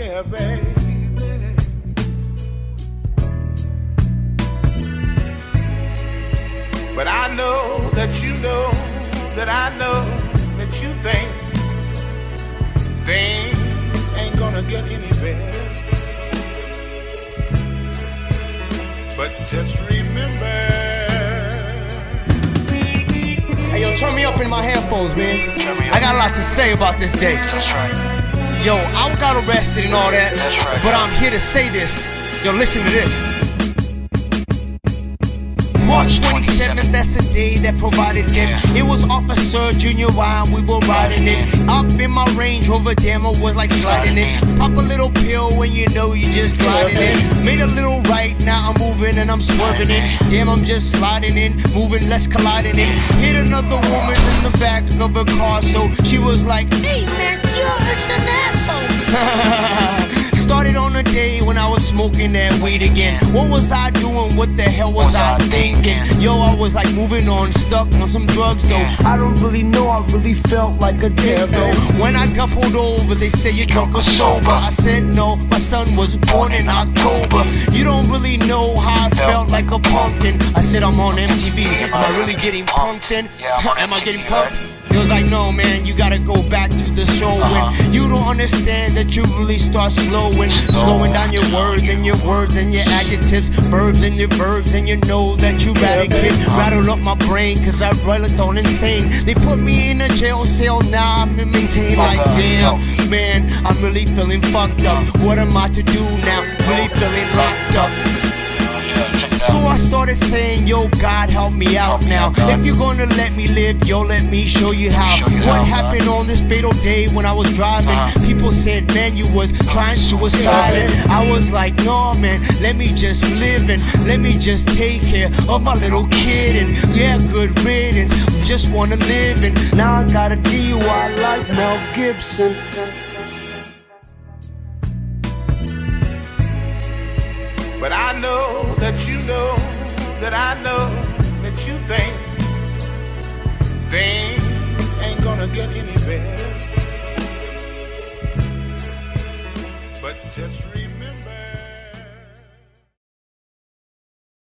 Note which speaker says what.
Speaker 1: yeah, baby. But I know that you know that I know that you think things ain't gonna get any better. But just remember.
Speaker 2: Hey, yo, turn me up in my headphones, man. I got a lot to say about this day.
Speaker 3: That's right.
Speaker 2: Yo, I got arrested and all that,
Speaker 3: right.
Speaker 2: but I'm here to say this. Yo, listen to this. March 27th, that's the day that provided them.
Speaker 3: Yeah.
Speaker 2: It was Officer Junior Ryan, we were riding it. Up in my Range Rover, damn, I was like sliding it. Pop a little pill when you know you just gliding in. Made a little right, now I'm moving and I'm swerving in. Damn, I'm just sliding in, moving, less colliding in. Hit another woman in the back of her car, so she was like, Hey man, you're a an asshole. Started on a day when I was smoking that weed again. What was I doing? What the hell was I thinking? Yo, I was like moving on, stuck on some drugs though. I don't really know, I really felt like a dick though. When I got pulled over, they say you're drunk or sober. I said no, my son was born in October. You don't really know how I felt like a pumpkin. I said I'm on MTV. Am I really getting punked then?
Speaker 3: I'm
Speaker 2: I getting punked? It was like, no, man, you gotta go understand that you really start slowing, slowing down your words and your words and your adjectives, verbs and your verbs, and you know that you radicate. Rattled up my brain, cause I really on insane. They put me in a jail cell, now I'm in maintain like, damn, man, I'm really feeling fucked up. What am I to do now? Really feeling locked up.
Speaker 3: Yeah, check it
Speaker 2: So. I started saying, Yo, God, help me out now. If you're gonna let me live, yo, let me show you how. What happened on this fatal day when I was driving?
Speaker 3: Uh-huh.
Speaker 2: People said, Man, you was trying suicide. I was like, No, man, let me just live and let me just take care of my little kid. And yeah, good riddance. Just wanna live and now I got a DUI like Mel Gibson.
Speaker 1: But I know that you know that I know that you think things ain't gonna get any better. But just remember.